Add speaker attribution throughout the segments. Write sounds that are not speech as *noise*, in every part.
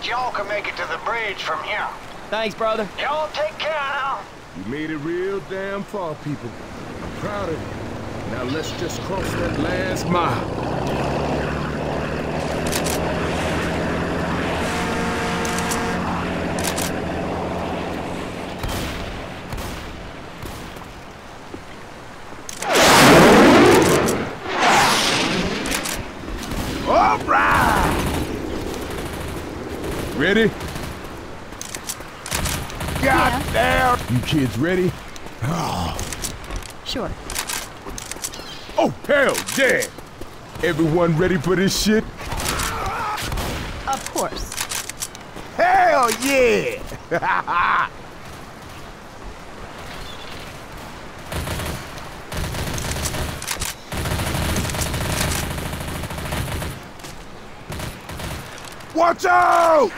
Speaker 1: further, but y'all can make it to the bridge from here.
Speaker 2: Thanks, brother.
Speaker 1: Y'all take care now.
Speaker 3: You made it real damn far, people. I'm proud of you. Now let's just cross that last mile. Ready? God damn! You kids ready?
Speaker 4: Sure.
Speaker 3: Oh, hell yeah! Everyone ready for this shit?
Speaker 4: Of course.
Speaker 3: Hell yeah! *laughs* Watch out!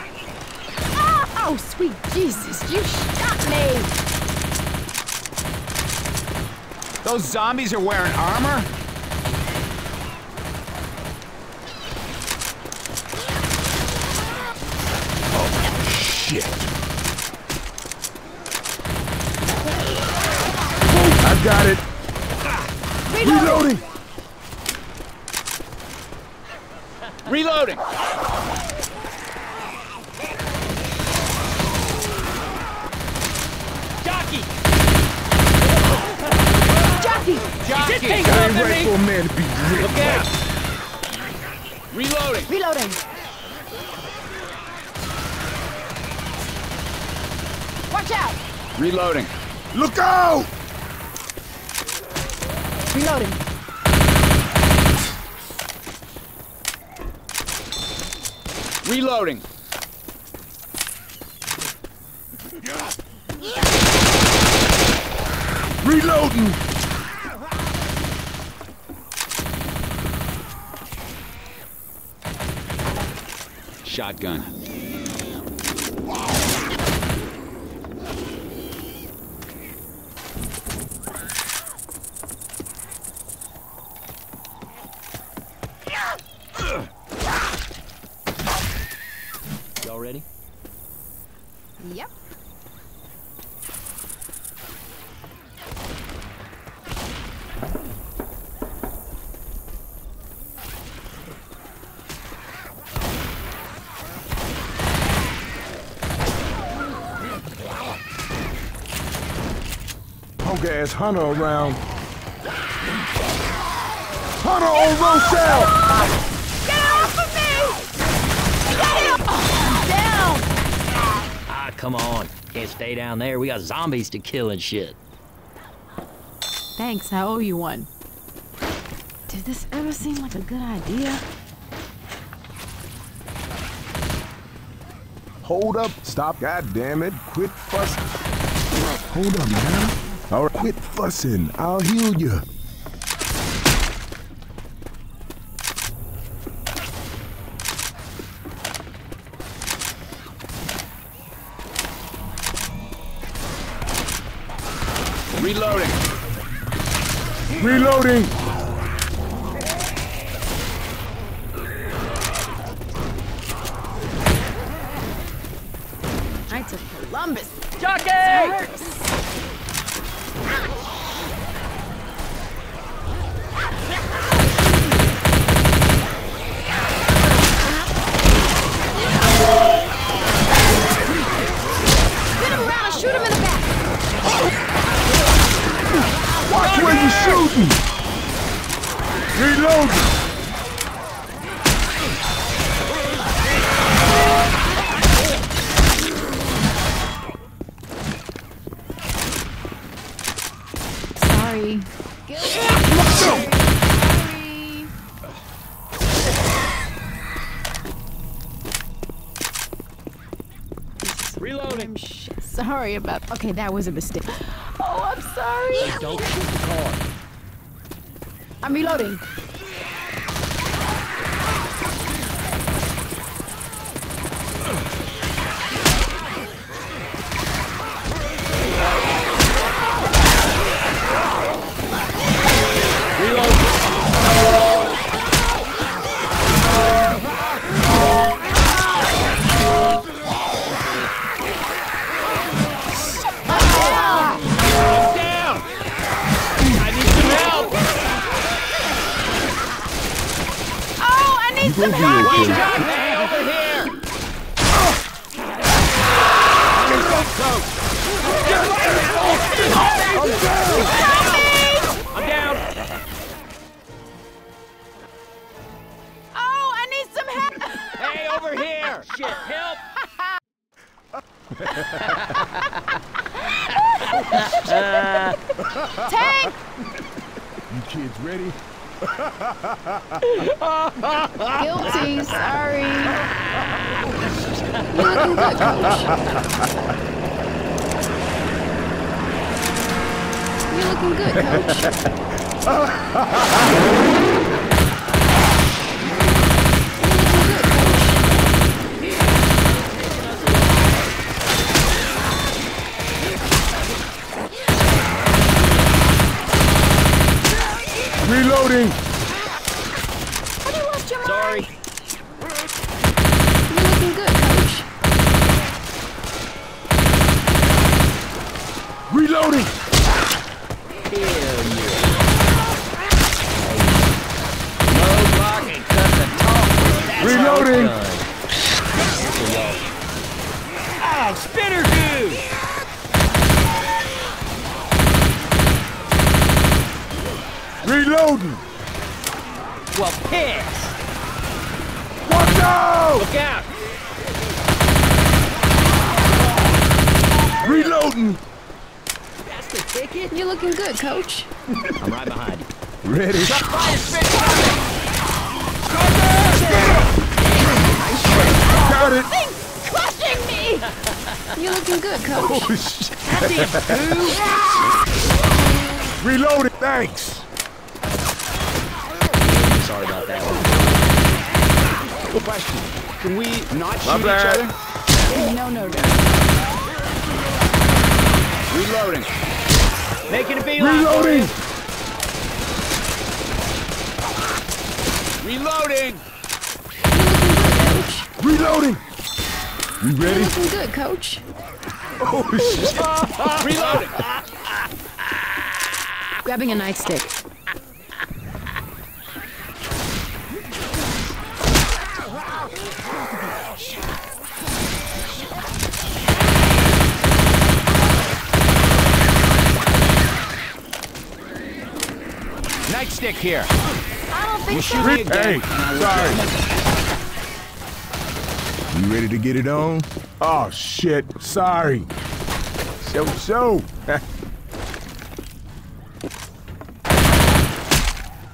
Speaker 4: Oh, sweet Jesus, you shot me!
Speaker 2: Those zombies are wearing armor?
Speaker 3: Shit. I got it. Reloading.
Speaker 2: Reloading! Jockey!
Speaker 4: Jockey!
Speaker 2: Jockey!
Speaker 3: I ain't right for a man to be rich.
Speaker 2: Look out! Reloading!
Speaker 4: Reloading. Watch out!
Speaker 2: Reloading!
Speaker 3: Look out!
Speaker 4: Reloading.
Speaker 2: Reloading!
Speaker 3: Reloading.
Speaker 2: Shotgun. Y'all ready?
Speaker 4: Yep.
Speaker 3: Punk ass Hunter around. Hunter on Rochelle!
Speaker 5: Come on. Can't stay down there. We got zombies to kill and shit.
Speaker 4: Thanks, I owe you one. Did this ever seem like a good idea?
Speaker 3: Hold up. Stop. God damn it. Quit fussing. Hold up, man. All right. Quit fussing. I'll heal you.
Speaker 2: Reloading!
Speaker 3: Reloading. Reloading!
Speaker 4: Sorry about. Okay, that was a mistake. Oh, I'm sorry.
Speaker 5: Don't shoot the car.
Speaker 4: I'm reloading.
Speaker 3: Reloading!
Speaker 5: Well, piss!
Speaker 3: Watch out!
Speaker 5: Look out!
Speaker 3: Reloading!
Speaker 5: That's the ticket?
Speaker 4: You're looking good, coach.
Speaker 5: I'm right behind you.
Speaker 3: Ready? Got it!
Speaker 4: Crushing me! You're looking good, coach.
Speaker 3: Oh, shit. *laughs* Reloading! Thanks!
Speaker 5: Sorry about that one.
Speaker 2: Question. Can we not
Speaker 3: My
Speaker 2: shoot each other?
Speaker 4: No, no, no.
Speaker 2: Reloading.
Speaker 5: Making a beeline.
Speaker 3: Reloading!
Speaker 2: Reloading.
Speaker 4: You're looking good, coach.
Speaker 3: Reloading! You
Speaker 4: You're
Speaker 3: ready?
Speaker 4: looking good, coach.
Speaker 3: Oh, shit. *laughs*
Speaker 2: Reloading.
Speaker 4: Grabbing a nightstick.
Speaker 2: Nightstick here.
Speaker 4: I don't think so.
Speaker 2: Shoot me
Speaker 3: Hey,
Speaker 2: again.
Speaker 3: sorry. You ready to get it on? Oh, shit. Sorry. So, so. *laughs*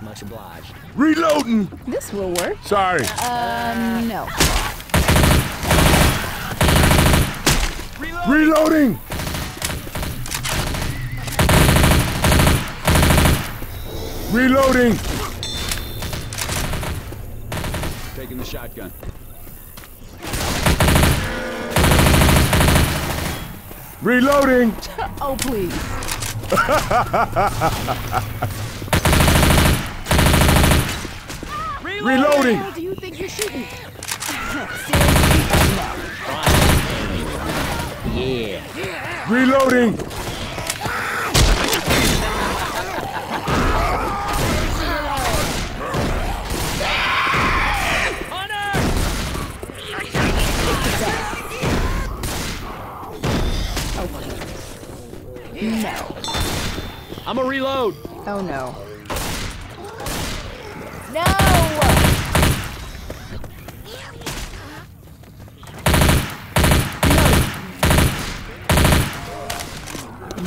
Speaker 5: Much obliged.
Speaker 3: Reloading!
Speaker 4: This will work.
Speaker 3: Sorry.
Speaker 4: Um, no.
Speaker 3: Reloading! Reloading!
Speaker 2: Taking the shotgun.
Speaker 3: Reloading! *laughs*
Speaker 4: Oh, please. *laughs*
Speaker 3: Reloading!
Speaker 4: What do you think you're shooting? *laughs*
Speaker 5: Yeah.
Speaker 3: Reloading!
Speaker 4: No.
Speaker 5: I'm a reload.
Speaker 4: Oh, no. No!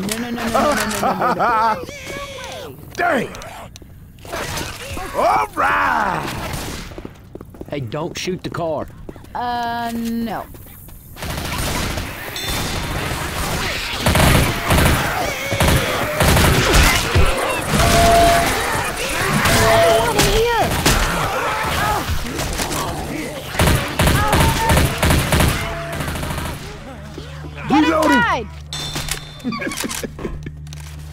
Speaker 4: No, no, no, no, no, no, no, no, no.
Speaker 3: Dang! All right!
Speaker 5: Hey, don't shoot the car.
Speaker 4: Uh, no. *laughs*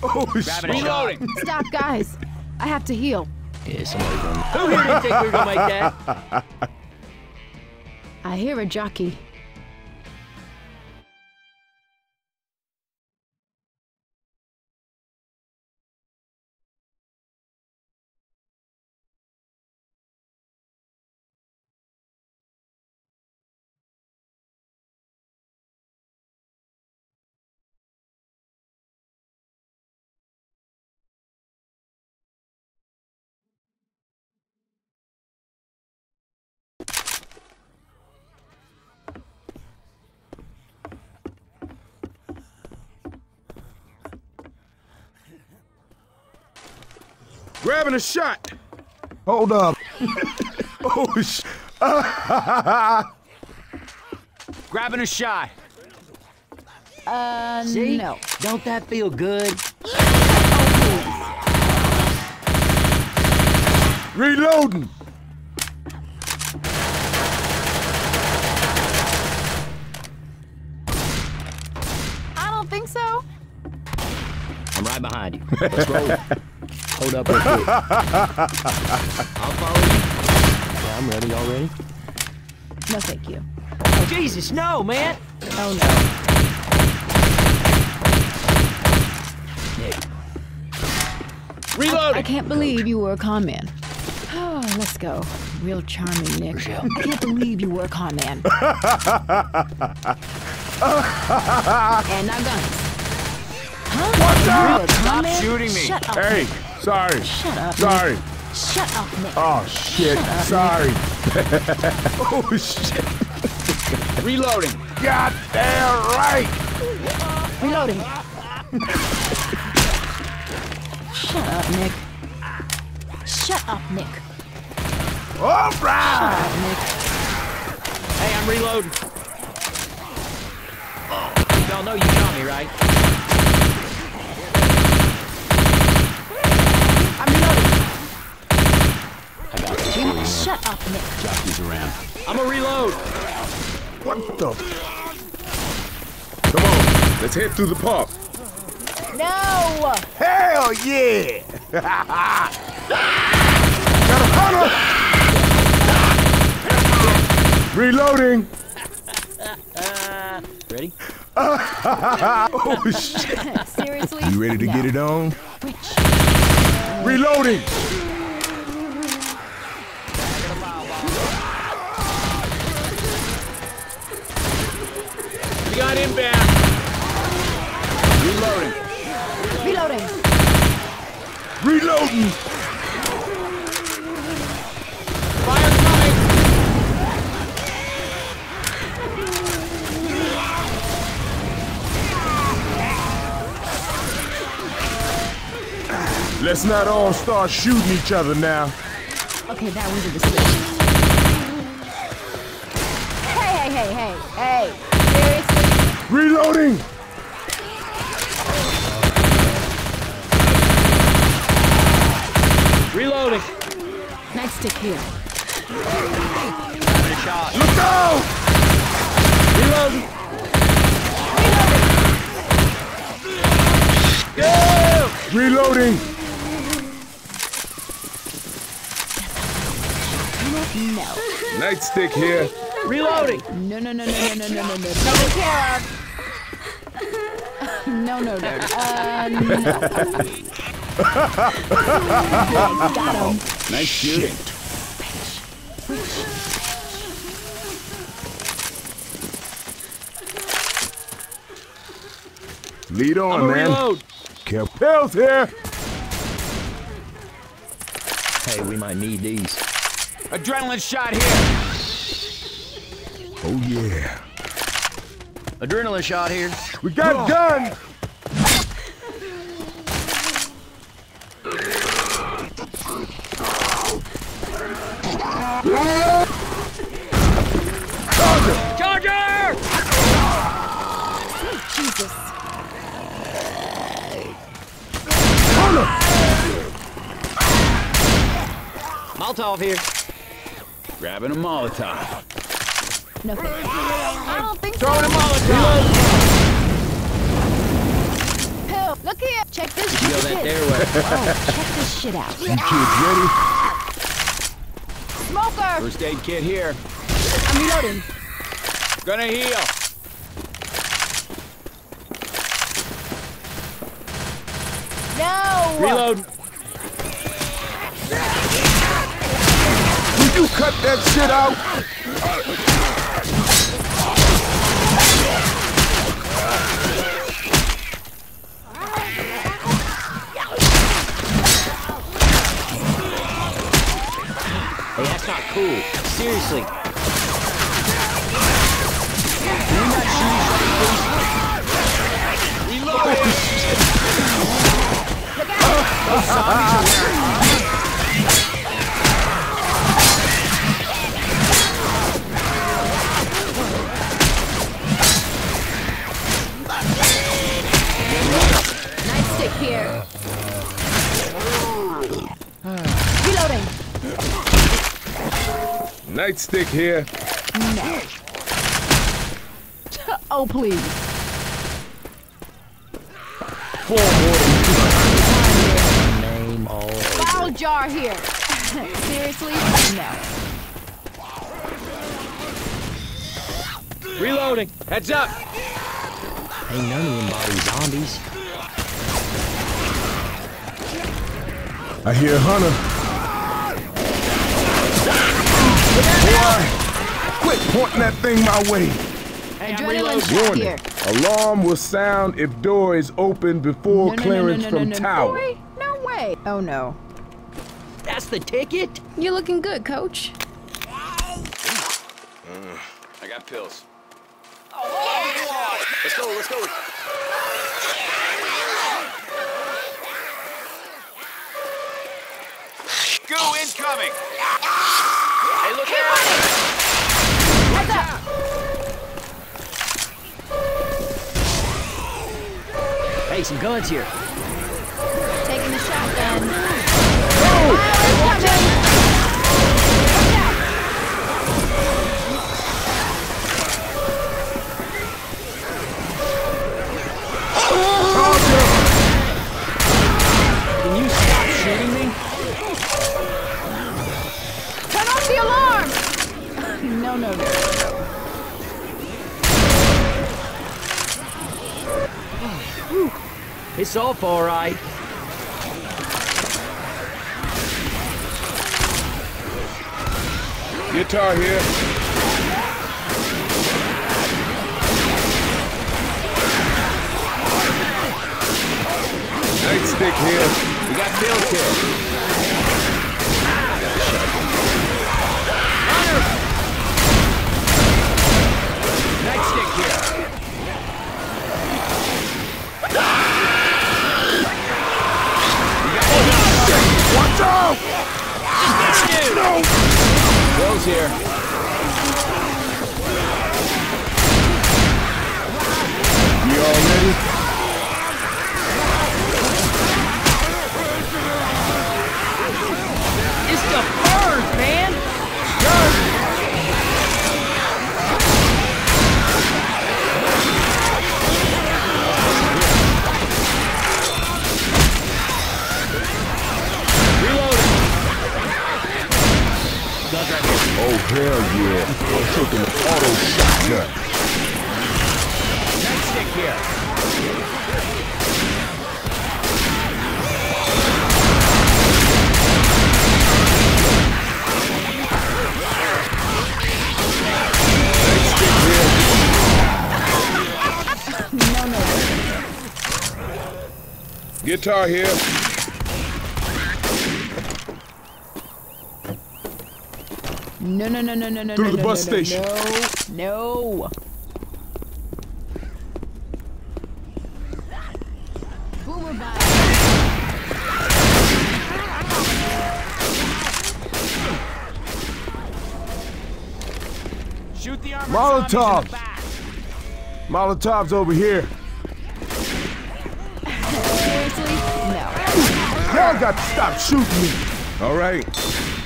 Speaker 3: Oh,
Speaker 5: Grabbing
Speaker 3: shit.
Speaker 2: Reloading.
Speaker 4: Stop, guys. I have to heal.
Speaker 5: Yeah, somebody's gonna. Who here didn't think we were gonna make that?
Speaker 4: I hear a jockey.
Speaker 3: Grabbing a shot.
Speaker 6: Hold up. *laughs* oh, sh- *laughs*
Speaker 2: Grabbing a shot.
Speaker 4: Uh,
Speaker 5: See?
Speaker 4: no.
Speaker 5: Don't that feel good?
Speaker 3: Reloading.
Speaker 4: I don't think so.
Speaker 5: I'm right behind you. *laughs* Let's roll. Hold up real quick. *laughs* I'll follow you. Yeah, I'm ready. Y'all ready?
Speaker 4: No, thank you.
Speaker 5: Jesus, no, man!
Speaker 4: Oh no.
Speaker 5: Nick,
Speaker 4: I
Speaker 2: Reloading.
Speaker 4: can't believe you were a con man. Oh, *sighs* let's go. Real charming, Nick.
Speaker 5: Rochelle.
Speaker 4: I can't believe you were a con man. *laughs* and now guns. Huh? What's
Speaker 3: up?
Speaker 4: You a con
Speaker 2: Stop
Speaker 4: man?
Speaker 2: shooting me.
Speaker 4: Shut up.
Speaker 3: Hey, sorry.
Speaker 4: Shut up.
Speaker 3: Sorry.
Speaker 4: Nick. Shut up, Nick.
Speaker 3: Oh, shit.
Speaker 4: Up,
Speaker 3: Sorry. *laughs* oh, shit.
Speaker 2: Reloading.
Speaker 3: God damn right.
Speaker 4: Reloading. Shut up, Nick. Shut up, Nick.
Speaker 3: All
Speaker 4: Shut up, Nick.
Speaker 5: hey, I'm reloading. Y'all know you got me, right?
Speaker 4: I'm reloading.
Speaker 5: I got you.
Speaker 4: Shut up, Nick.
Speaker 2: Jockey's around.
Speaker 5: I'm a reload.
Speaker 3: What the? Come on. Let's head through the park.
Speaker 4: No!
Speaker 3: Hell yeah! Got a hunter! Reloading!
Speaker 5: Ready? *laughs*
Speaker 3: Oh shit! *laughs*
Speaker 4: Seriously?
Speaker 6: You ready to
Speaker 4: No.
Speaker 6: get it on?
Speaker 4: Which?
Speaker 3: Reloading!
Speaker 2: We got inbound. Reloading.
Speaker 4: Reloading.
Speaker 3: Reloading! Let's not all start shooting each other now.
Speaker 4: Okay, that was a decision. Hey, hey, hey, hey, hey. Seriously?
Speaker 3: Reloading!
Speaker 5: Reloading.
Speaker 4: Nightstick here.
Speaker 5: Having a shot.
Speaker 3: Look out!
Speaker 5: Reloading.
Speaker 3: Reloading!
Speaker 4: No.
Speaker 3: Nightstick here.
Speaker 5: Reloading.
Speaker 4: No, no, no, no, no, no, no, no, no. Taken care of. No, no, no. Uh, no. I got him.
Speaker 2: Nice shooting.
Speaker 3: Lead
Speaker 5: I'm
Speaker 3: on,
Speaker 5: a
Speaker 3: man.
Speaker 5: reload.
Speaker 3: Kelpel's here.
Speaker 5: Hey, we might need these.
Speaker 2: Adrenaline shot here.
Speaker 3: Oh yeah.
Speaker 5: Adrenaline shot here.
Speaker 3: We got guns. Charger!
Speaker 5: Charger!
Speaker 4: Jesus.
Speaker 5: Molotov here.
Speaker 2: Grabbing a Molotov.
Speaker 4: No, thank you. I don't think so.
Speaker 2: Throwing a Molotov.
Speaker 4: Pill, look here. Check this
Speaker 5: Feel
Speaker 4: shit.
Speaker 5: that there way.
Speaker 4: Oh, check this shit out.
Speaker 3: You kids ready?
Speaker 4: Smoker.
Speaker 2: First aid kit here.
Speaker 4: I'm reloading.
Speaker 2: Gonna heal.
Speaker 4: No.
Speaker 5: Reload.
Speaker 3: You cut that shit out?
Speaker 5: Hey, that's not cool. Seriously.
Speaker 2: Reloading.
Speaker 4: Nightstick *laughs* here. Reloading.
Speaker 3: Nightstick here.
Speaker 4: No. Oh, please.
Speaker 5: Name all.
Speaker 4: Foul jar here. *laughs* Seriously? No.
Speaker 2: Reloading. Heads up.
Speaker 5: Ain't none of them bodies zombies.
Speaker 6: I hear Hunter. Boy, quit pointing that thing my way.
Speaker 4: Adrenaline
Speaker 3: Warning. Alarm will sound if door is open before
Speaker 4: No, no, no,
Speaker 3: clearance
Speaker 4: no, no,
Speaker 3: from
Speaker 4: no, no.
Speaker 3: tower.
Speaker 4: Boy, no way. Oh, no.
Speaker 5: That's the ticket?
Speaker 4: You're looking good, coach.
Speaker 2: I got pills.
Speaker 5: Hey, some guns here. It's off all right.
Speaker 3: Guitar here. Nightstick here.
Speaker 2: We got pills here. Pills here.
Speaker 3: You all ready? Oh, hell yeah. I'm taking the auto shotgun.
Speaker 2: Here.
Speaker 3: Nightstick here.
Speaker 4: No, no.
Speaker 3: Guitar here.
Speaker 4: No, no, no, no, no, no,
Speaker 6: Through
Speaker 4: no,
Speaker 6: the
Speaker 4: no,
Speaker 6: bus
Speaker 4: no,
Speaker 6: station.
Speaker 4: No, no. Boomer.
Speaker 2: Shoot the armored zombies in
Speaker 6: Molotov.
Speaker 2: the.
Speaker 6: Molotov's over here. *laughs*
Speaker 4: Seriously? No.
Speaker 6: Y'all got to stop shooting me.
Speaker 3: All right.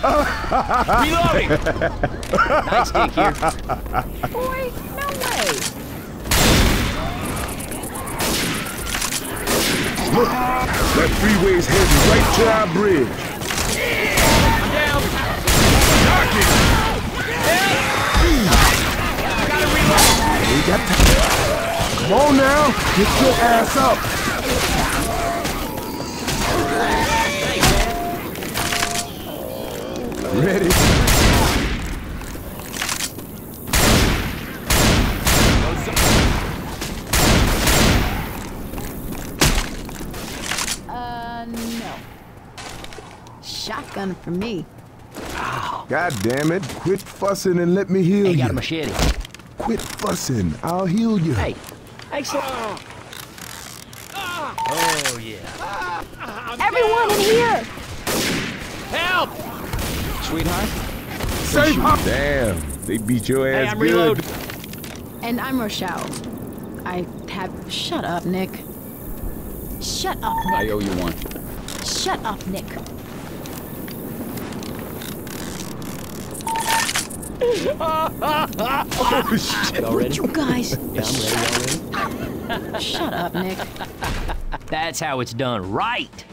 Speaker 2: Reloading.
Speaker 5: Nightstick here.
Speaker 4: Boy, no way. Look!
Speaker 3: That freeway's heading right to our bridge.
Speaker 6: We got to... Come on now. Get your ass up. Ready?
Speaker 4: Uh, no. Shotgun for me.
Speaker 6: God damn it. Quit fussing and let me heal
Speaker 5: Hey,
Speaker 6: you.
Speaker 5: got a machete.
Speaker 6: Quit fussing. I'll heal you.
Speaker 5: Hey, hey, slow. Oh, yeah.
Speaker 4: Everyone in here!
Speaker 2: Help! Sweetheart.
Speaker 6: Safe house.
Speaker 3: Damn, they beat your
Speaker 5: Hey,
Speaker 3: ass
Speaker 5: I'm
Speaker 3: good.
Speaker 5: reloading.
Speaker 4: And I'm Rochelle. I have. Shut up, Nick. Shut up, Nick.
Speaker 2: I owe you one.
Speaker 4: Shut up, Nick.
Speaker 5: Oh, y'all ready?
Speaker 4: You guys,
Speaker 5: Yeah, I'm ready. Y'all ready?
Speaker 4: shut up, Nick.
Speaker 5: That's how it's done right.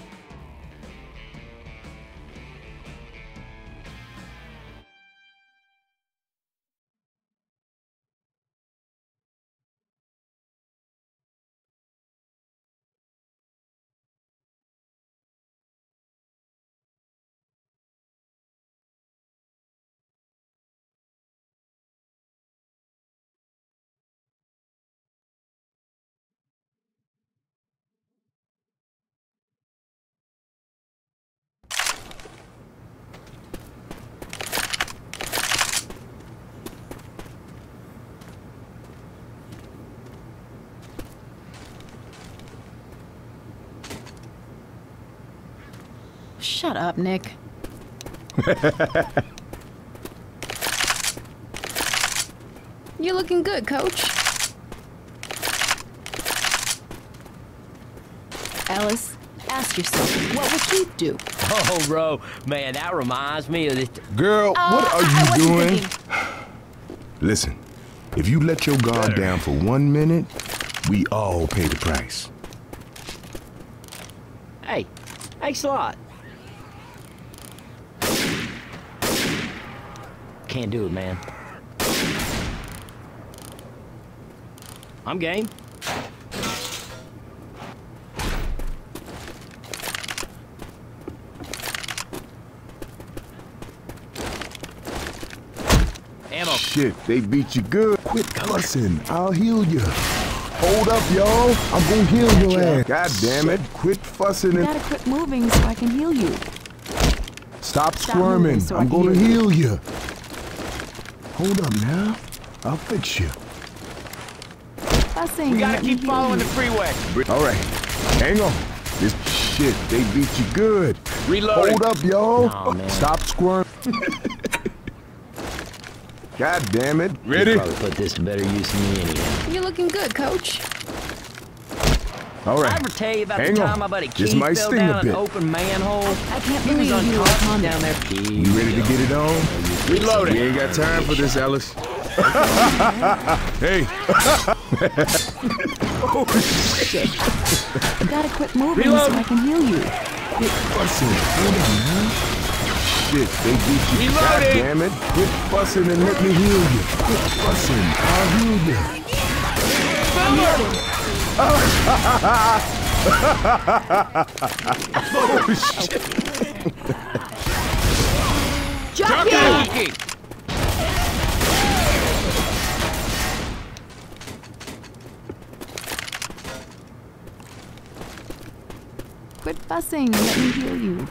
Speaker 4: Shut up, Nick. *laughs* You're looking good, coach. Ellis, ask yourself, what would Keith do?
Speaker 5: Oh, bro, man, that reminds me of this.
Speaker 3: Girl, what
Speaker 4: Uh,
Speaker 3: are
Speaker 4: I
Speaker 3: you
Speaker 4: wasn't
Speaker 3: doing? *sighs* Listen, if you let your guard down for one minute, we all pay the price.
Speaker 5: Hey, thanks a lot. Can't do it, man. I'm game. Ammo.
Speaker 3: Shit, they beat you good. Quit cussing. I'll heal you. Hold up, y'all. I'm gonna heal your ass. God damn it. Quit fussing
Speaker 4: You
Speaker 3: and
Speaker 4: gotta quit moving so I can heal you.
Speaker 3: stop
Speaker 4: Stop
Speaker 3: squirming.
Speaker 4: so I
Speaker 3: I'm gonna
Speaker 4: heal
Speaker 3: heal you. Hold up now. I'll fix you.
Speaker 4: Fussing.
Speaker 2: We gotta keep following the freeway.
Speaker 3: All right. Hang on. This shit, they beat you good.
Speaker 2: Reloading.
Speaker 3: Hold up, y'all.
Speaker 5: Nah.
Speaker 3: Stop squirming. *laughs* God damn it. Ready?
Speaker 5: Probably put this to better use than me anyhow.
Speaker 4: You're looking good, coach.
Speaker 3: All
Speaker 5: Did I
Speaker 3: right.
Speaker 5: ever tell you about
Speaker 3: Hang
Speaker 5: the
Speaker 3: on.
Speaker 5: time my buddy
Speaker 3: This
Speaker 5: Keith
Speaker 3: might
Speaker 5: fell
Speaker 3: sting a
Speaker 5: down an
Speaker 3: bit.
Speaker 5: open manhole?
Speaker 4: I can't
Speaker 5: He was
Speaker 4: believe you were
Speaker 5: unconscious
Speaker 4: on
Speaker 5: down there. Here
Speaker 3: You ready to get it on?
Speaker 2: Reloading.
Speaker 3: We ain't got time for this, Ellis. hey. oh, *laughs* shit.
Speaker 4: You gotta quit moving
Speaker 2: Reload.
Speaker 4: so I can heal you.
Speaker 3: Quit fussing. Hold on now. Shit, they beat you. God damn it. Quit fussing and let me heal you. Quit fussing. I'll heal you. Oh, shit.
Speaker 2: Jockey!
Speaker 4: Quit fussing let me heal you.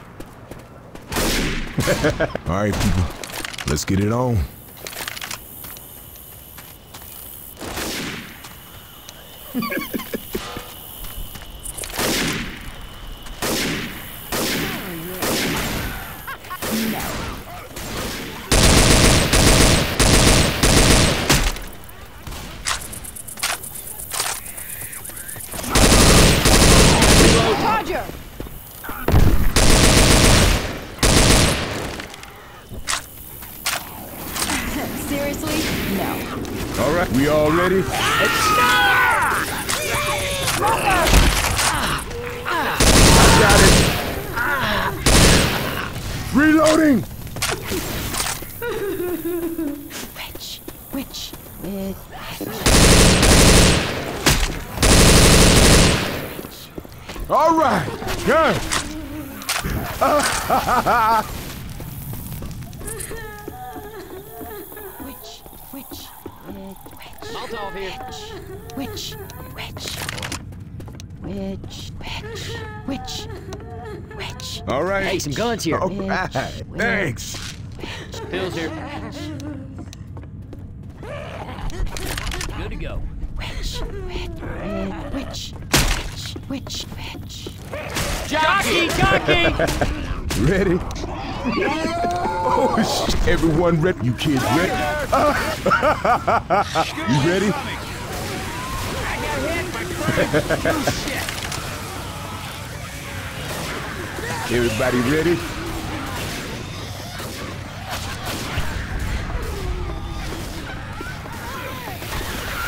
Speaker 3: All right, people. Let's get it on.
Speaker 4: Seriously? No.
Speaker 3: All right, we all *laughs* ready? Got it. Reloading.
Speaker 4: Witch. Witch. Witch.
Speaker 3: All right, good.
Speaker 4: Witch. Witch. Witch.
Speaker 5: Molotov here.
Speaker 4: Witch. Witch. Witch. Witch. Witch. Witch.
Speaker 3: All right.
Speaker 5: Hey, some guns here.
Speaker 3: All right. Thanks.
Speaker 5: Pills here. Good to go.
Speaker 4: Witch. Witch. Witch. Witch. Witch.
Speaker 2: Jockey! Jockey!
Speaker 3: Ready? oh, shit. Everyone ready? You kids ready? *laughs* you ready? *laughs* Everybody ready?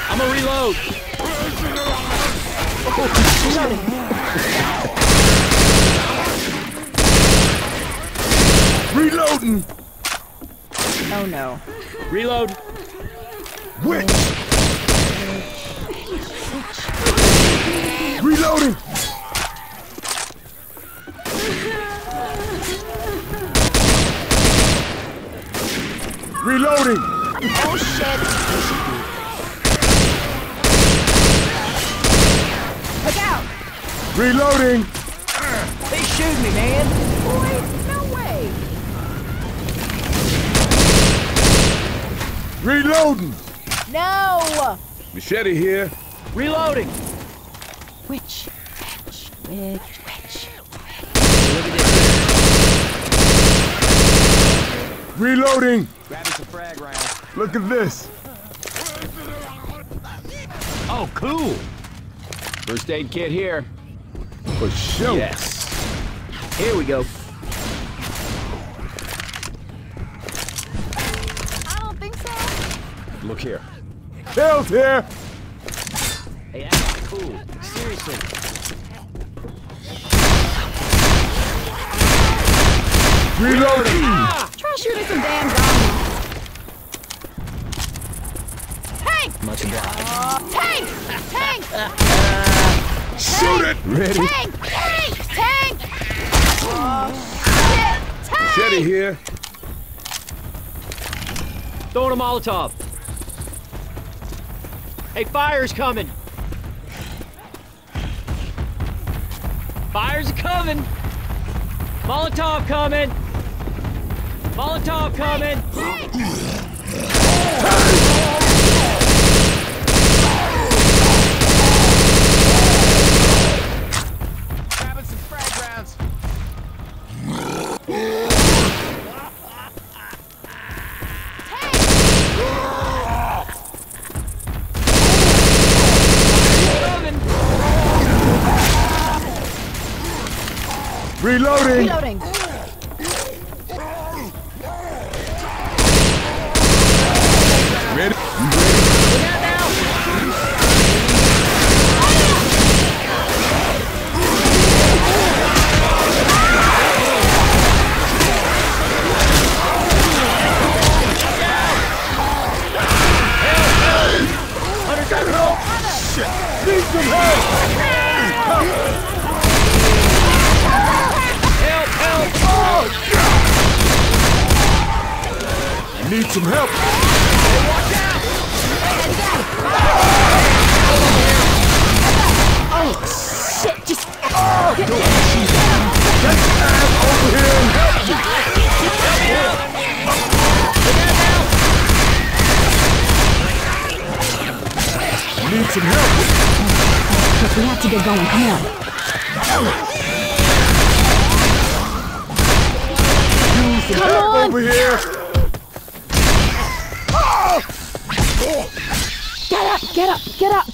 Speaker 5: I'm gonna reload.
Speaker 3: Oh, Reloading!
Speaker 4: Oh no.
Speaker 5: Reload.
Speaker 3: Witch! Reloading! Reloading!
Speaker 4: Oh shit. Look out!
Speaker 3: Reloading!
Speaker 2: They shoot me, man.
Speaker 4: Boy, no way.
Speaker 3: Reloading!
Speaker 4: No!
Speaker 7: Machete here.
Speaker 5: Reloading.
Speaker 4: Witch. Witch. Witch. Witch.
Speaker 5: Look at this.
Speaker 3: Reloading!
Speaker 5: Grabbing some frag rounds.
Speaker 3: Look at this!
Speaker 5: Oh, cool. First aid kit here.
Speaker 3: For sure!
Speaker 5: Yes. Here we go. Look here.
Speaker 3: Hell's here!
Speaker 5: Hey, that's cool. Seriously.
Speaker 3: Reloading!
Speaker 4: Try shooting some damn zombies. Tank!
Speaker 5: Much obliged.
Speaker 4: Tank! Tank!
Speaker 3: Shoot it! Ready?
Speaker 4: Tank! Tank! Tank! Oh, shit! Tank!
Speaker 7: Machete here.
Speaker 5: Throwing a Molotov. Hey, fire's coming. Fire's coming. Molotov coming. Molotov coming.
Speaker 2: Grabbing
Speaker 3: Reloading!
Speaker 4: Reloading. Get up, get up, get up.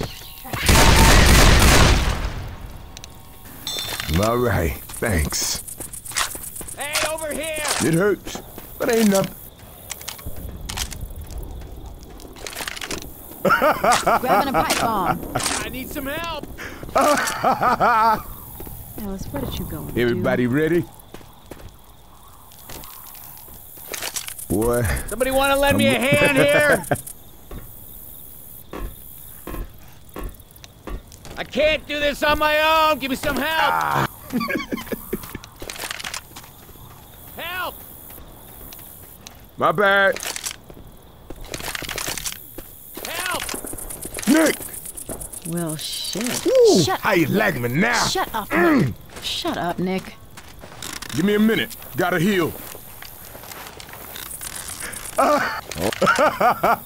Speaker 3: All right, thanks.
Speaker 2: Hey, over here.
Speaker 3: It hurts, but ain't nothing.
Speaker 4: Grabbing a pipe bomb. *laughs*
Speaker 2: I need some help. *laughs*
Speaker 4: Ellis, where did you go? dude?
Speaker 3: Everybody ready? Boy,
Speaker 2: Somebody want to lend me a hand here? *laughs* can't do this on my own. Give me some help. Ah. help!
Speaker 3: my bad.
Speaker 2: Help!
Speaker 3: Nick!
Speaker 4: Well, shit.
Speaker 3: Ooh,
Speaker 4: Shut
Speaker 3: how you like me now?
Speaker 4: Shut up, Nick. Mm. Shut up, Nick.
Speaker 3: Give me a minute. Gotta heal. Ah.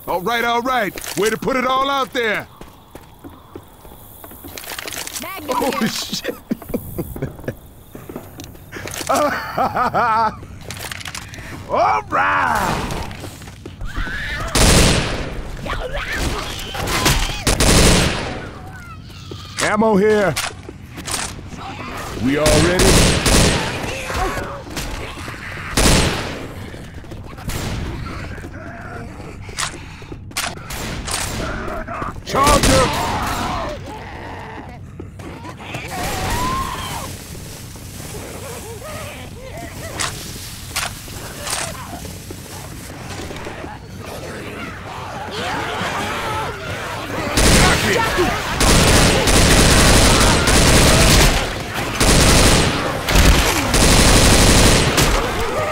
Speaker 3: *laughs* all right, all right. Way to put it all out there. Oh, shit. *laughs* all right. Ammo here. We all ready? Charger!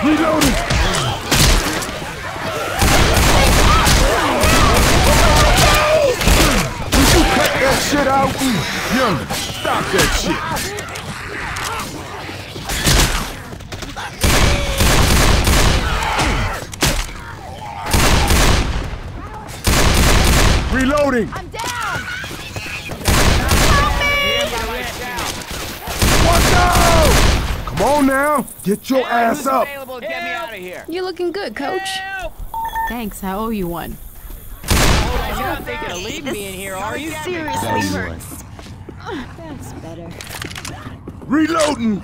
Speaker 3: Reloading! Would you cut that shit out? Young, stop that shit. Reloading!
Speaker 4: I'm down!
Speaker 3: Watch out! Come on now, get your ass up.
Speaker 2: Get me out of here.
Speaker 4: You're looking good, coach.
Speaker 2: Help!
Speaker 4: Thanks, I owe you one.
Speaker 2: You're not thinking of leaving me in here, are you?
Speaker 4: Seriously hurts. That's better.
Speaker 3: Reloading!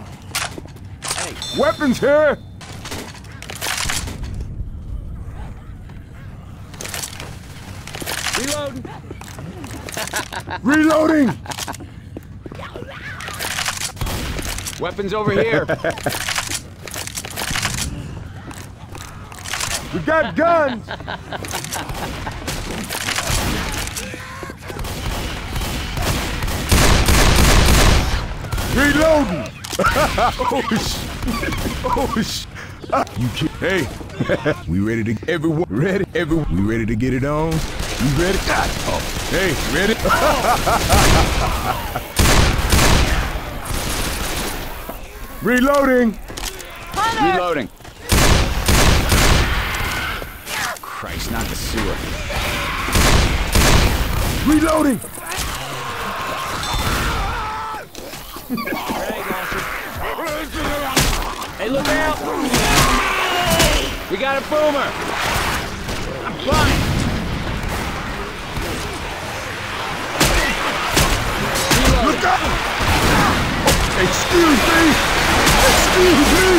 Speaker 3: Hey. Weapons here!
Speaker 2: Reloading. *laughs*
Speaker 3: Reloading!
Speaker 2: Weapons over here. *laughs*
Speaker 3: We got guns! Reloading! *laughs* oh shit! Oh shit! You. Hey, we ready to everyone ready? Everyone, we ready to get it on? You ready? God. Oh, hey, ready? *laughs* Reloading!
Speaker 2: Reloading. Christ, not the sewer.
Speaker 3: Reloading!
Speaker 2: Hey, look out! We got a boomer! I'm flying!
Speaker 3: Look out! Excuse me! Excuse me!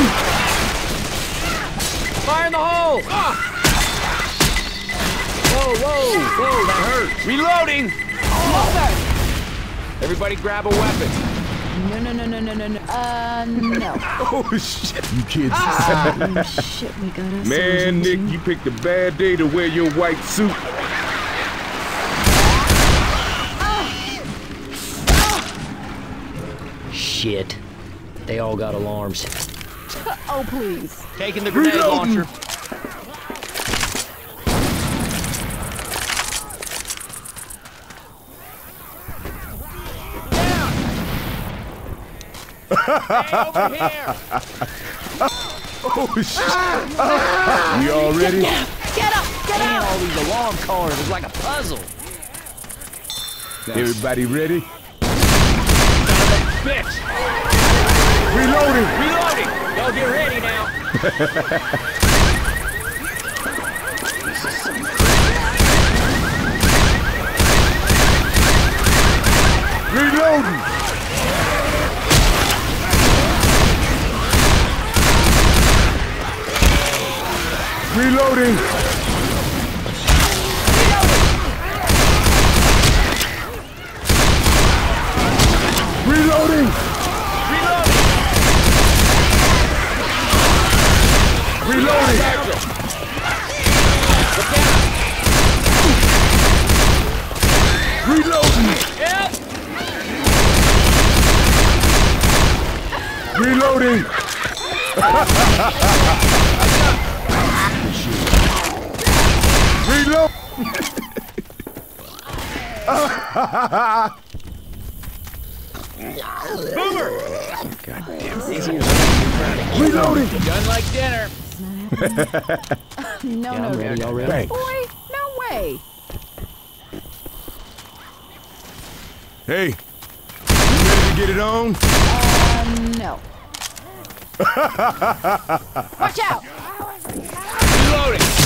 Speaker 2: Fire in the hole! Ah! Whoa, whoa, whoa, that hurt. Reloading! Everybody grab a weapon.
Speaker 4: No, no, no, no, no, no, no. Uh, no. *laughs*
Speaker 3: Oh shit! You kids.
Speaker 4: Oh, shit, we got ourselves
Speaker 3: Man, Nick, you picked a bad day to wear your white suit.
Speaker 5: Shit. They all got alarms.
Speaker 4: Oh, please.
Speaker 2: Taking the grenade
Speaker 3: Reloading.
Speaker 2: launcher. Over here!
Speaker 3: Oh shit! we all ready?
Speaker 4: Get up! Get
Speaker 5: Man,
Speaker 4: out!
Speaker 5: all these alarm cars is like a puzzle.
Speaker 3: Everybody ready?
Speaker 2: Bitch!
Speaker 3: Reloading!
Speaker 2: Reloading! Y'all get ready now.
Speaker 3: Reloading! Reloading! Reloading! Reloading!
Speaker 2: Done like dinner.
Speaker 4: No,
Speaker 5: Yeah,
Speaker 4: no,
Speaker 5: I'm
Speaker 4: no,
Speaker 5: ready.
Speaker 4: no.
Speaker 5: Y'all ready?
Speaker 4: Boy, no way.
Speaker 3: Hey, you ready to get it on?
Speaker 4: Uh, no. *laughs* Watch out!
Speaker 2: Reloading.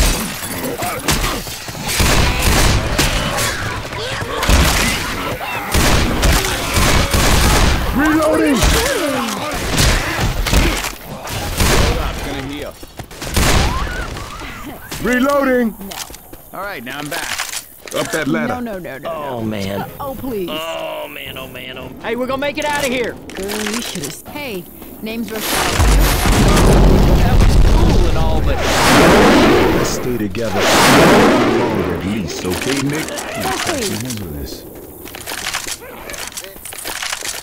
Speaker 3: Reloading. No.
Speaker 2: All right, now I'm back.
Speaker 3: Up that ladder.
Speaker 4: No, no, no, no.
Speaker 5: Oh, man.
Speaker 4: Oh, please.
Speaker 5: Oh, man, oh, man, oh. Hey, we're gonna make it out of here.
Speaker 4: Girl, you should have. Hey, name's Rochelle.
Speaker 5: That was cool and all, but
Speaker 3: Let's stay together. Longer at least, okay, Nick?
Speaker 4: Oh, hey,
Speaker 3: Handle this.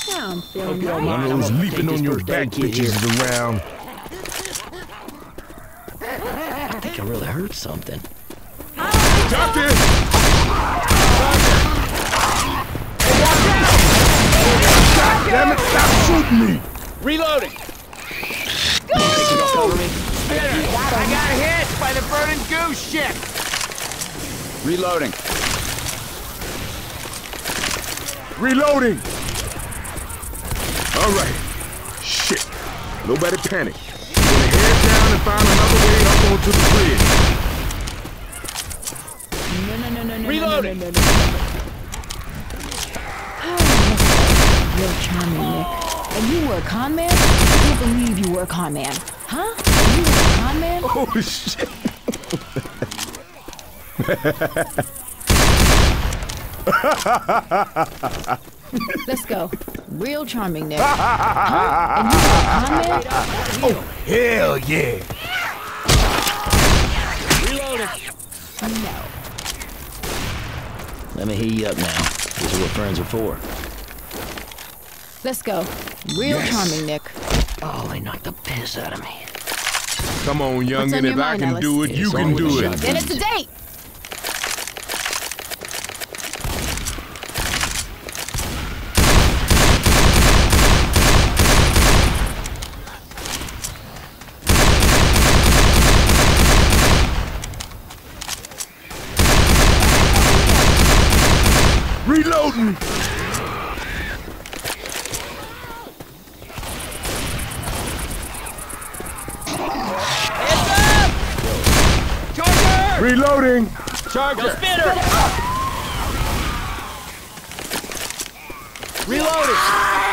Speaker 4: now I'm feeling
Speaker 5: don't
Speaker 4: right.
Speaker 3: One of
Speaker 5: I'm
Speaker 3: those leaping on your back bitches is around.
Speaker 5: I think I really hurt something.
Speaker 3: Doctor! God damn it, stop shooting me!
Speaker 2: Reloading.
Speaker 5: Cover me.
Speaker 2: I got hit by the burning goose shit. Reloading.
Speaker 3: Reloading! All right. Shit. Nobody panic. We're gonna head down and find another way up onto the bridge.
Speaker 4: No, no, no, no, no.
Speaker 2: Reloading.
Speaker 4: No, no, no, no. Oh, Real charming, Nick. And you were a con man? I can't believe you were a con man. Huh? You were a con man?
Speaker 3: Oh, shit.
Speaker 4: Let's go. Real charming, Nick. Huh? And you were a con man? *laughs*
Speaker 3: Oh, hell yeah.
Speaker 4: No.
Speaker 5: Let me heat you up now. This is what friends are for.
Speaker 4: Let's go. Real charming, Nick.
Speaker 5: Oh, they knocked the piss out of me.
Speaker 3: Come on,
Speaker 4: What's
Speaker 3: youngin'. If I can
Speaker 4: Ellis?
Speaker 3: do it, you
Speaker 5: It's
Speaker 3: can do it.
Speaker 5: shotgun.
Speaker 4: Then it's a date.
Speaker 3: Reloading!
Speaker 2: Charger.
Speaker 3: Reloading!
Speaker 2: Charger. Spitter. Reloading.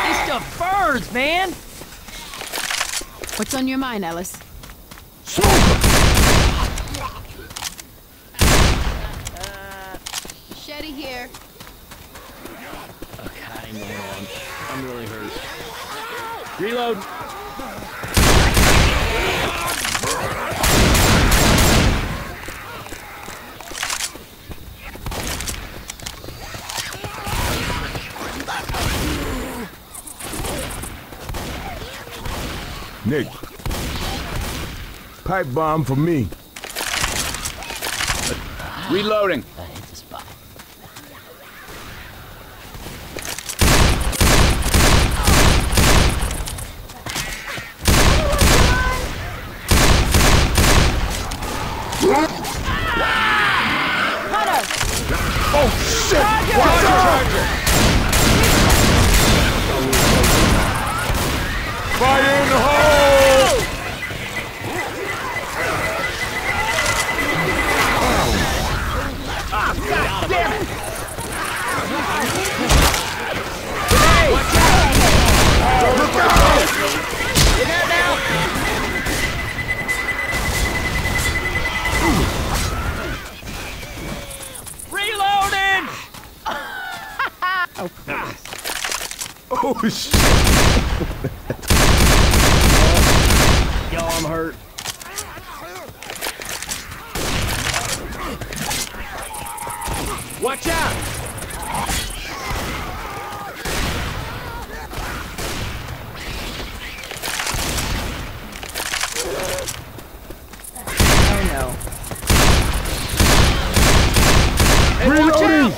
Speaker 2: This stuff burns, man.
Speaker 4: What's on your mind, Ellis? Shetty here.
Speaker 5: Okay, hang on. I'm really hurt.
Speaker 2: Reload.
Speaker 3: Nick. Pipe bomb for me.
Speaker 2: Reloading.
Speaker 3: Watch out.
Speaker 4: No.
Speaker 2: Hey, watch
Speaker 3: Reloading!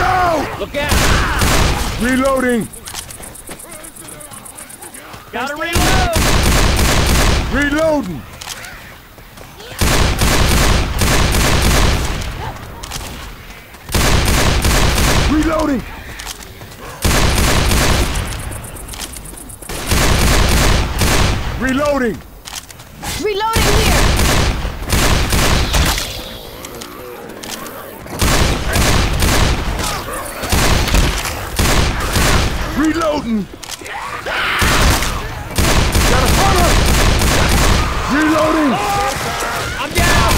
Speaker 2: out.
Speaker 3: Look out! Reloading!
Speaker 2: Gotta reload.
Speaker 3: Reloading! Reloading! Reloading
Speaker 4: here.
Speaker 3: Reloading! Got a hunter! Reloading! I'm down!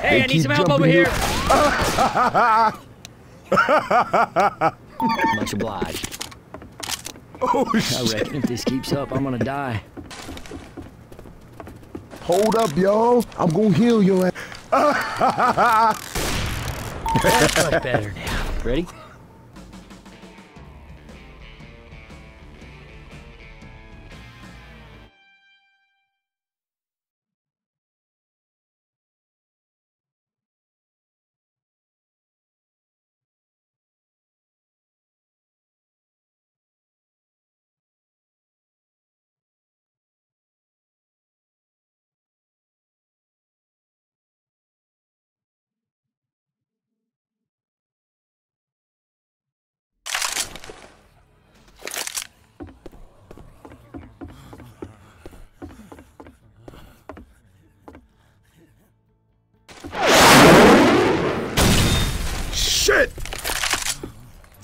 Speaker 2: Hey,
Speaker 6: They
Speaker 2: I need some help
Speaker 6: jumping
Speaker 2: over here. *laughs*
Speaker 5: Much obliged.
Speaker 6: Oh,
Speaker 5: I reckon if this keeps up, I'm gonna die.
Speaker 6: Hold up, y'all. I'm gonna heal your ass. *laughs*
Speaker 5: Much better now. Ready?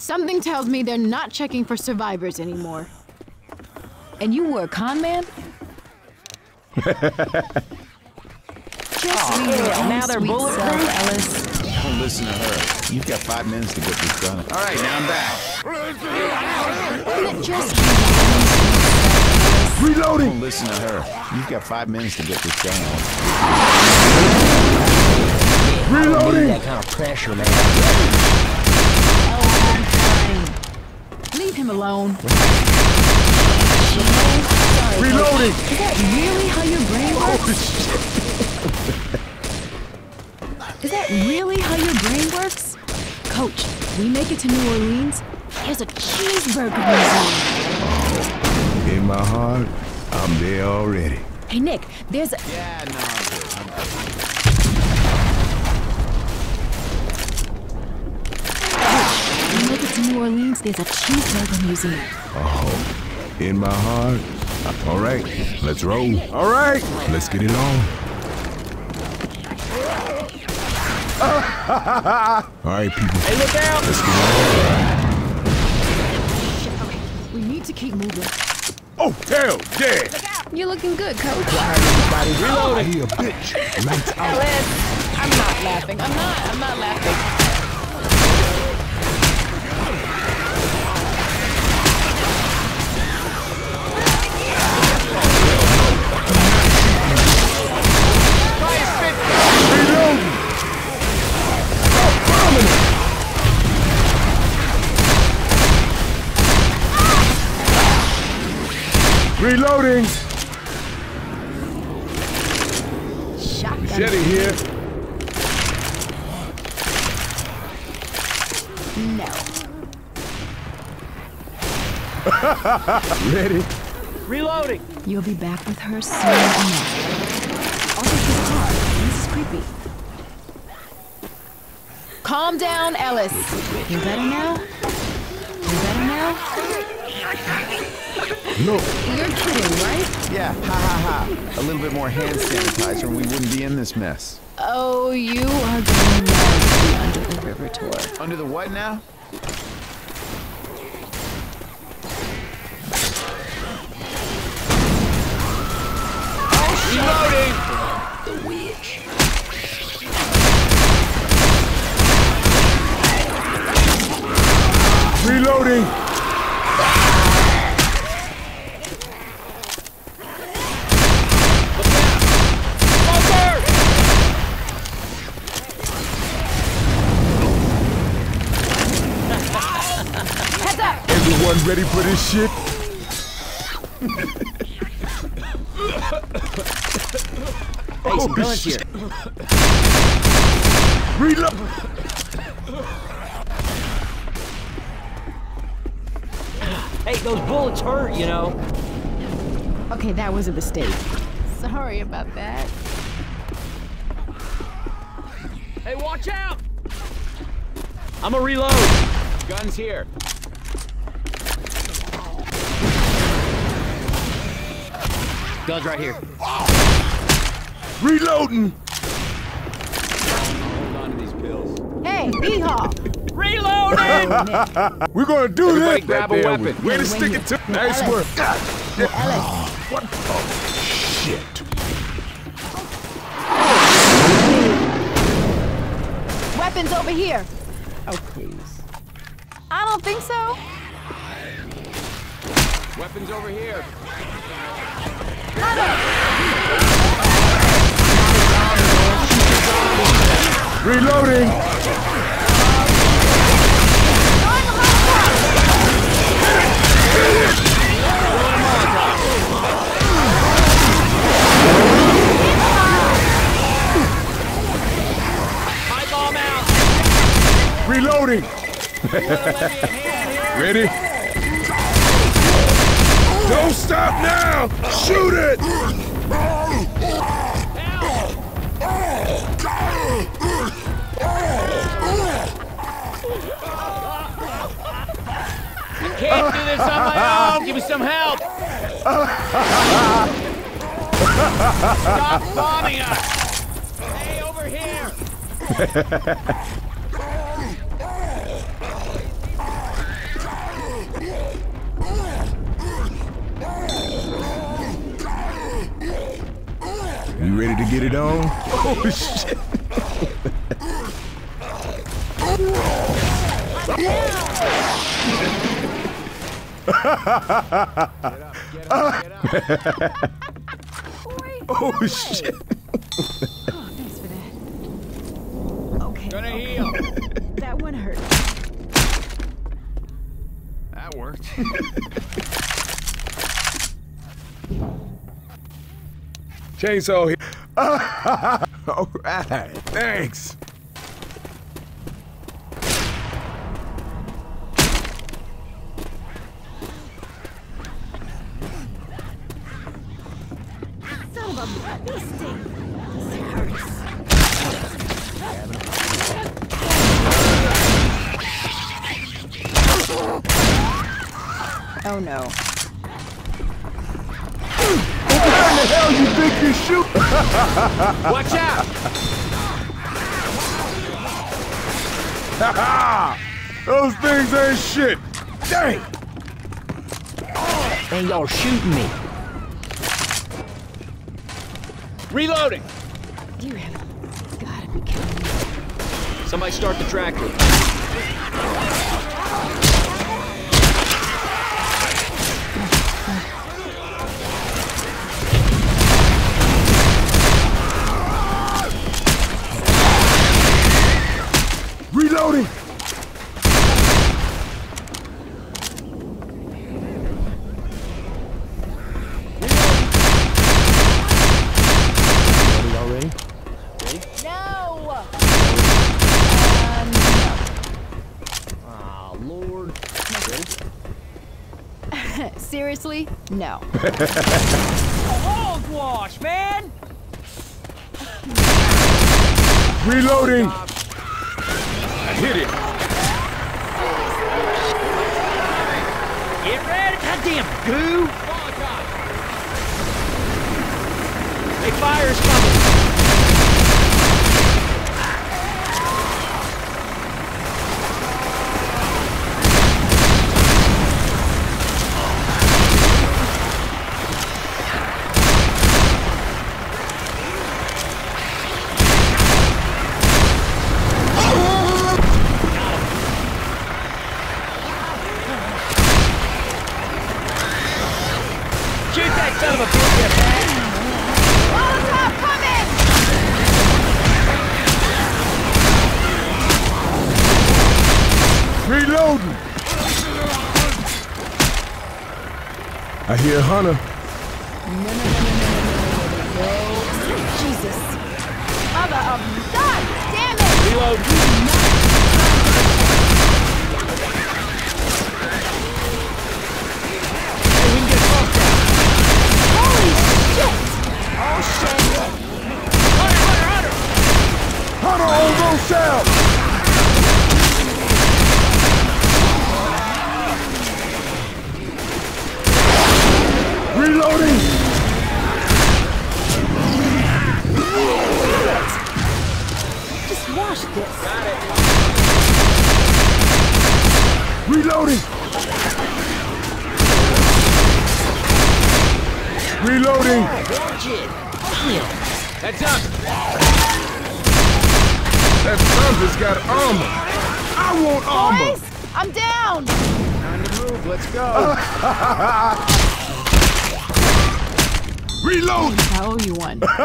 Speaker 4: Something tells me they're not checking for survivors anymore. And you were a con man? *laughs* Just be your
Speaker 5: now they're
Speaker 4: sweet
Speaker 5: bulletproof?
Speaker 4: Ellis.
Speaker 8: Don't listen to her. You've got five minutes to get this done. All right, now I'm back.
Speaker 4: Just
Speaker 6: Reloading!
Speaker 8: Don't listen to her. You've got five minutes to get this done.
Speaker 5: Need
Speaker 6: Reloading!
Speaker 5: that kind of pressure, man.
Speaker 4: Fine? Leave him alone.
Speaker 6: Reloading!
Speaker 4: Is that really how your brain oh, works? Is that really how your brain works? Coach, we make it to New Orleans, there's a cheeseburger museum.
Speaker 3: In my heart, I'm there already.
Speaker 4: Hey, Nick, there's a...
Speaker 8: Yeah, no,
Speaker 4: We make it to New Orleans, there's a cheeseburger museum.
Speaker 3: Oh, in my heart. All right, let's roll.
Speaker 6: All right.
Speaker 3: Let's get it on. All right, people.
Speaker 2: Hey, look out!
Speaker 3: Let's get it
Speaker 4: Okay, we need to keep moving.
Speaker 3: Oh, hell yeah!
Speaker 4: You're looking good, Coach.
Speaker 3: I hear a bitch. Lights out.
Speaker 4: Ellis, I'm not laughing. I'm not. I'm not laughing.
Speaker 6: Reloading!
Speaker 4: Shotgun.
Speaker 3: Machete here.
Speaker 4: No. *laughs*
Speaker 3: Ready?
Speaker 2: Reloading!
Speaker 4: You'll be back with her soon enough. Also, she's hard. This is creepy. Calm down, Ellis. You better now? You better now?
Speaker 3: Look,
Speaker 4: You're kidding, right?
Speaker 8: Yeah, ha ha ha. A little bit more hand sanitizer and we wouldn't be in this mess.
Speaker 4: Oh, you are going mad to be under the river tour.
Speaker 8: Under the what now?
Speaker 6: Ready for this shit?
Speaker 5: Hey, some oh, guns here.
Speaker 6: Reload!
Speaker 5: Hey, those bullets hurt, you know.
Speaker 4: Okay, that was a mistake. Sorry about that.
Speaker 2: Hey, watch out! I'm a reload. Guns here.
Speaker 5: Guns right here.
Speaker 6: Reloading!
Speaker 2: Hold on to these pills.
Speaker 4: Hey, Hee-Haw! *laughs*
Speaker 2: Reloading! *laughs*
Speaker 6: We're gonna do
Speaker 2: Everybody
Speaker 6: that!
Speaker 2: grab
Speaker 6: That
Speaker 2: a
Speaker 6: damn
Speaker 2: weapon.
Speaker 6: Way to
Speaker 4: Wait,
Speaker 6: stick it to
Speaker 4: no,
Speaker 6: Nice
Speaker 4: Ellis.
Speaker 6: work. God
Speaker 4: No, Ellis.
Speaker 6: What? Oh, shit.
Speaker 4: weapons over here.
Speaker 5: Oh, please.
Speaker 4: I don't think so.
Speaker 2: Weapons over here.
Speaker 3: Reloading! Reloading! *laughs* Ready? Don't stop now! Shoot it!
Speaker 2: Can't do this on my own. *laughs* Give me some help. *laughs* Stop bombing us. Hey, over here.
Speaker 3: You ready to get it on? Oh shit! Oh shit!
Speaker 4: Oh, thanks for that. Okay.
Speaker 2: Gonna heal.
Speaker 4: That one hurt.
Speaker 8: That worked. *laughs*
Speaker 3: Chainsaw here. *laughs* All right, thanks.
Speaker 4: Son of a beastie. This hurts. Oh no.
Speaker 3: Where the hell you think you shoot?
Speaker 2: Watch out. *laughs*
Speaker 3: Those things ain't shit. Dang!
Speaker 5: And y'all shooting me.
Speaker 2: Reloading.
Speaker 4: You have gotta be kidding me.
Speaker 2: Somebody start the tractor.
Speaker 3: Reloading!
Speaker 5: Ready already?
Speaker 4: No!
Speaker 5: Oh, Lord.
Speaker 4: Seriously? No. *laughs*
Speaker 2: Hogwash, man.
Speaker 3: Reloading! I hit it.
Speaker 2: Get ready. Goddamn goo. Hey, fire's coming.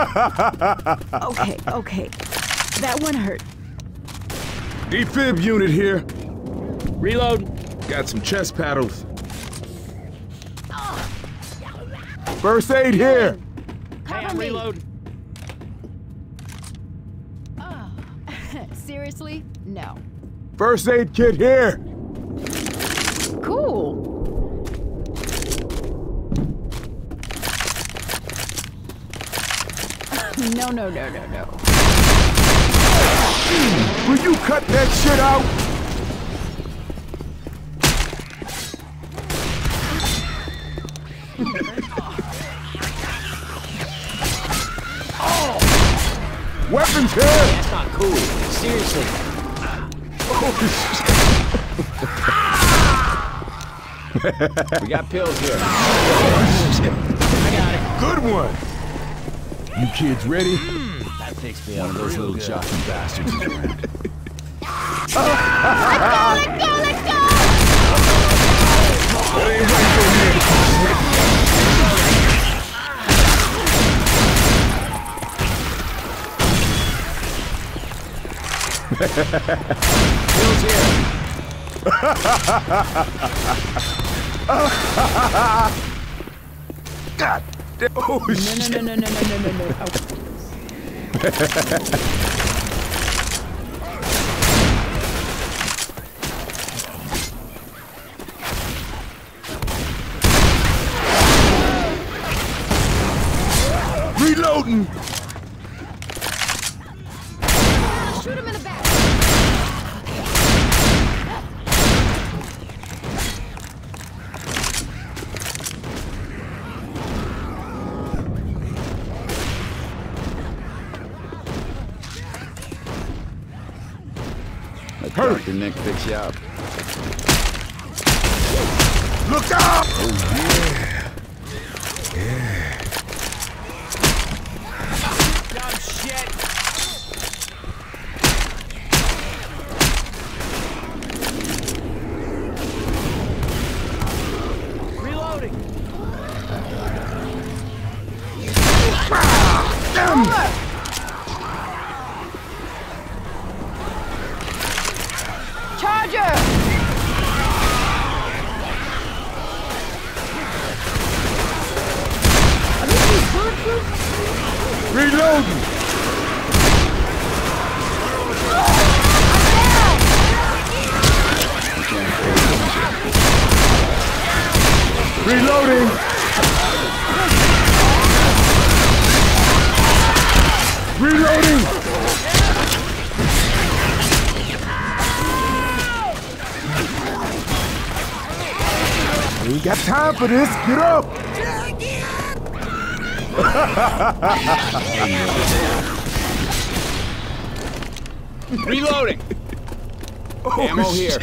Speaker 4: Okay, okay. That one hurt.
Speaker 3: Defib unit here.
Speaker 2: Reload.
Speaker 3: Got some chest paddles. First aid here.
Speaker 4: Cover
Speaker 2: I'm
Speaker 4: me.
Speaker 2: reload. *laughs*
Speaker 4: Seriously? No.
Speaker 3: First aid kit here.
Speaker 4: Cool. No, no, no, no, no.
Speaker 3: Will you cut that shit out? oh. Weapons here!
Speaker 5: That's not cool. Seriously. *laughs* We got pills here. Oh, I got it.
Speaker 3: Good one! You kids ready?
Speaker 5: That takes me out of those little jockey bastards. Pills here. *laughs* *laughs*
Speaker 3: God damn. *laughs* Oh,
Speaker 4: No,
Speaker 3: shit.
Speaker 4: no, no, no, no, no, no, no, no. Oh.
Speaker 3: Reloading!
Speaker 4: Shoot him in the back.
Speaker 8: Let Dr. Nick fix you up.
Speaker 3: Look out! Oh, ain't got time for this. Get up!
Speaker 2: Reloading.
Speaker 3: Oh,
Speaker 2: Ammo here.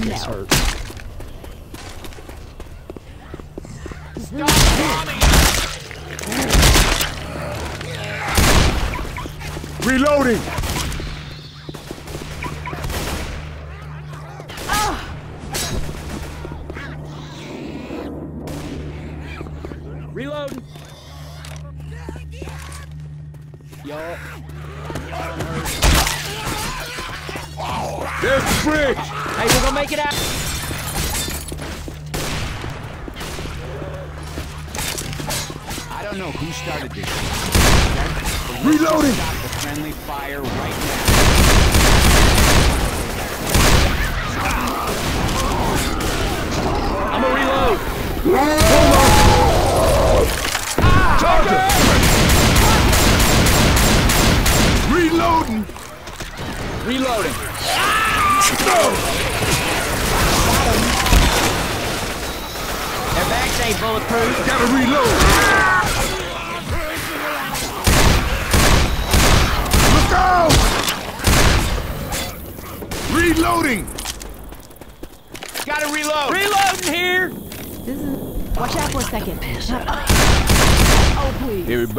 Speaker 5: This hurt.
Speaker 3: Reloading!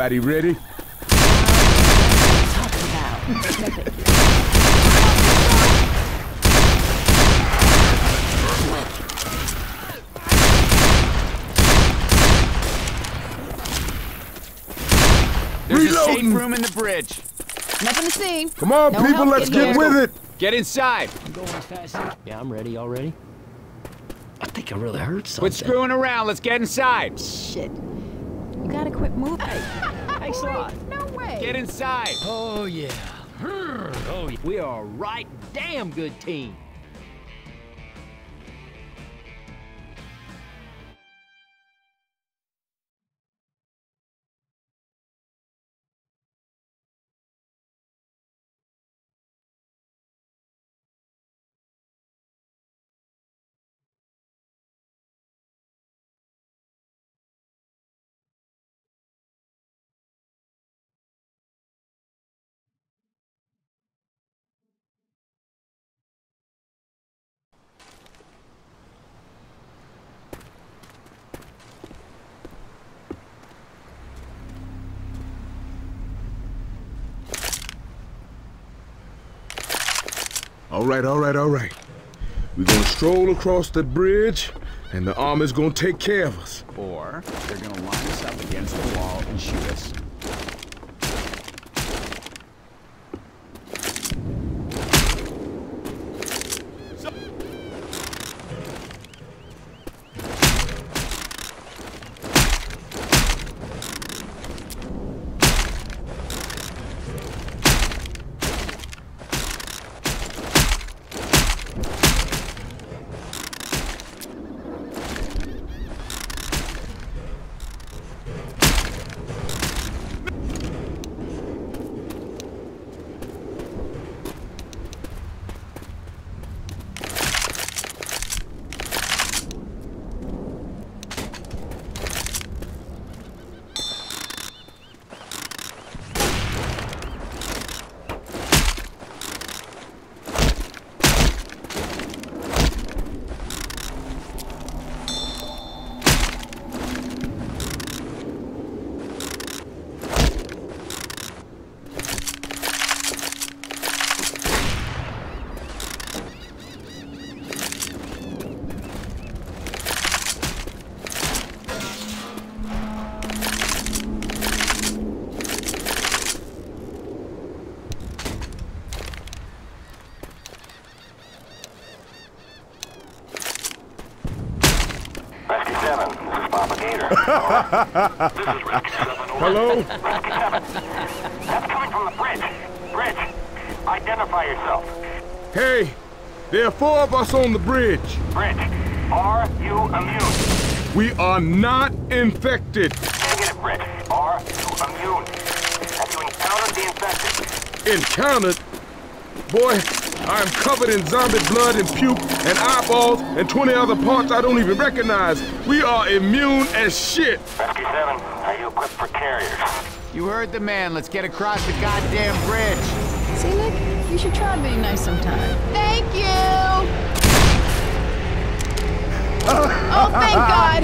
Speaker 3: Everybody ready?
Speaker 4: Talk about.
Speaker 2: There's a safe room in the bridge.
Speaker 4: Nothing to see.
Speaker 3: Come on,
Speaker 4: No
Speaker 3: people, let's get
Speaker 4: here.
Speaker 3: with it.
Speaker 2: Get inside.
Speaker 5: I'm going as fast as Yeah, I'm ready. Y'all ready? I think I really heard something.
Speaker 2: Quit screwing around. Let's get inside.
Speaker 4: Shit. You gotta quit moving.
Speaker 5: Thanks a lot.
Speaker 4: No way.
Speaker 2: Get inside.
Speaker 5: Oh, yeah. Oh, yeah. We are a right damn good team.
Speaker 3: All right, all right, all right. We're gonna stroll across the bridge, and the army's gonna take care of us.
Speaker 2: Or they're gonna line us up against the wall and shoot us.
Speaker 1: Rescue 7, this is Papa Gator. this is Rescue 7. over.
Speaker 3: Hello?
Speaker 1: Rescue 7. That's coming from the bridge. Bridge, identify yourself.
Speaker 3: Hey, there are four of us on the bridge.
Speaker 1: Bridge, are you immune?
Speaker 3: We are not infected.
Speaker 1: Negative, Bridge. Are you immune? Have you encountered the infected?
Speaker 3: Encountered? Boy, I am covered in zombie blood and puke and eyeballs and 20 other parts I don't even recognize. We are immune as shit.
Speaker 1: Rescue 7, are you equipped for carriers?
Speaker 2: You heard the man. Let's get across the goddamn bridge.
Speaker 4: See, Nick? You should try being nice sometime. Thank you! *laughs* Oh, oh, thank God!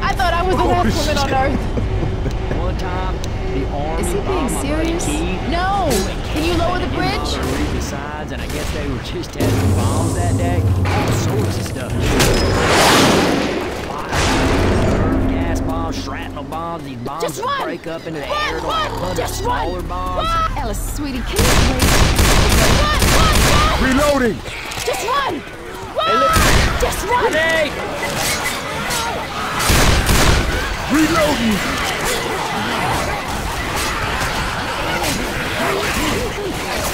Speaker 4: I thought I was the
Speaker 3: Oh,
Speaker 4: last woman on. Earth.
Speaker 5: One time, the army
Speaker 4: Is he being
Speaker 5: bombed my buddy
Speaker 4: serious? No! Can you lower the bridge?
Speaker 5: all sides, and I guess they were just testing bombs that day. All sorts of stuff. Bombs, these bombs
Speaker 4: Just run!
Speaker 5: break up into the
Speaker 4: Run,
Speaker 5: air to like a
Speaker 4: run!
Speaker 5: bunch
Speaker 4: Just
Speaker 5: of
Speaker 4: run!
Speaker 5: bombs.
Speaker 4: Run! Ellis, sweetie, can you wait? Run, run, run!
Speaker 3: Reloading.
Speaker 4: Just run! Run! Just run!
Speaker 5: Hey!
Speaker 3: Reloading. Reloading. *laughs*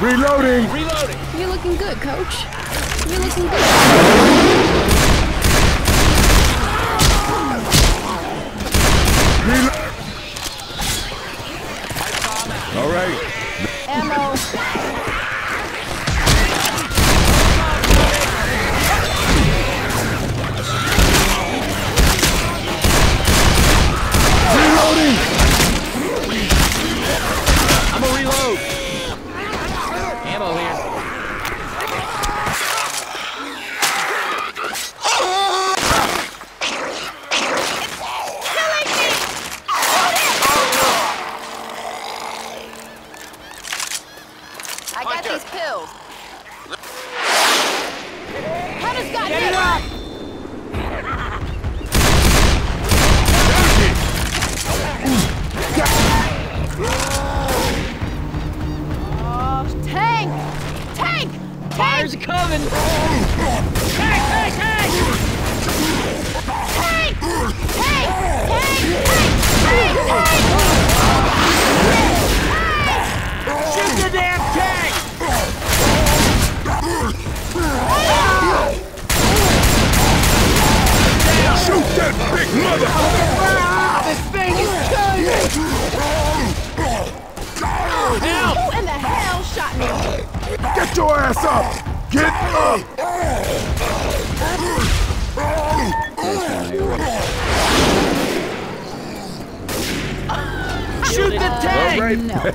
Speaker 3: Reloading. Reloading!
Speaker 4: You're looking good, coach. You're looking good.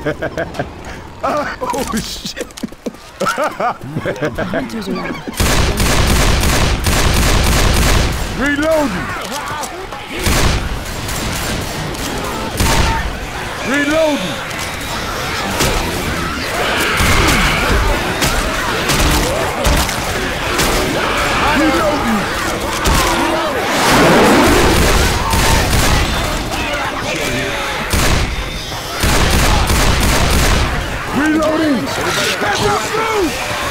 Speaker 4: *laughs* Oh
Speaker 3: shit!
Speaker 4: Hunters around.
Speaker 3: Reloading! Reloading!